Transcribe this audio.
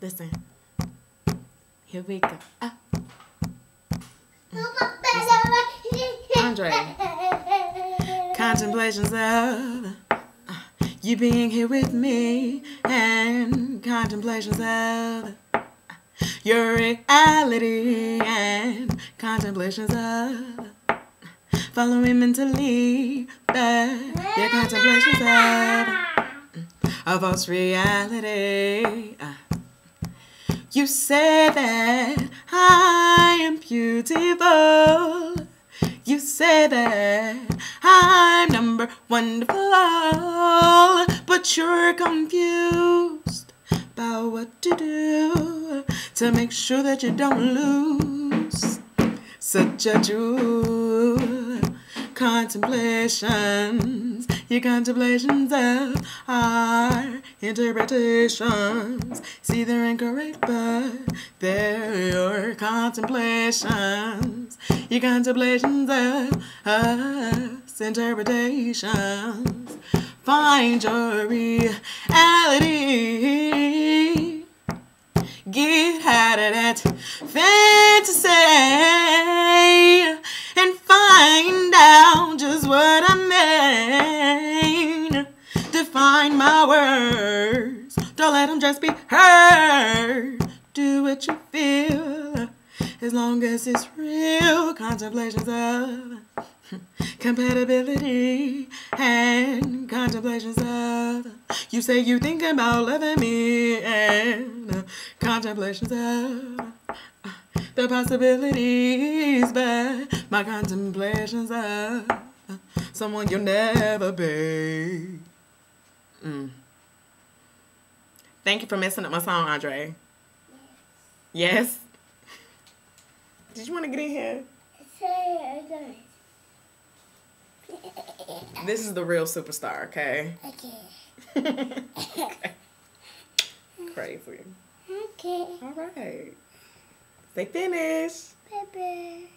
listen. Here we go. Ah. Andre. Contemplations of uh, you being here with me and contemplations of uh, your reality and contemplations of uh, following mentally but your contemplations of a false reality. You say that I am beautiful. You say that I'm number wonderful, but you're confused about what to do to make sure that you don't lose such a jewel. Contemplations, your contemplations of our interpretations. See, they're incorrect, but they're your contemplations. Your contemplations of us, interpretations. Find your reality. Get out of that fantasy my words. Don't let them just be heard. Do what you feel as long as it's real. Contemplations of compatibility and contemplations of you say you think about loving me and contemplations of the possibilities but my contemplations of someone you'll never be mm. thank you for messing up my song andre yes did you want to get in here this is the real superstar, okay? Okay. okay. Crazy. Okay. All right. Say finish. Baby.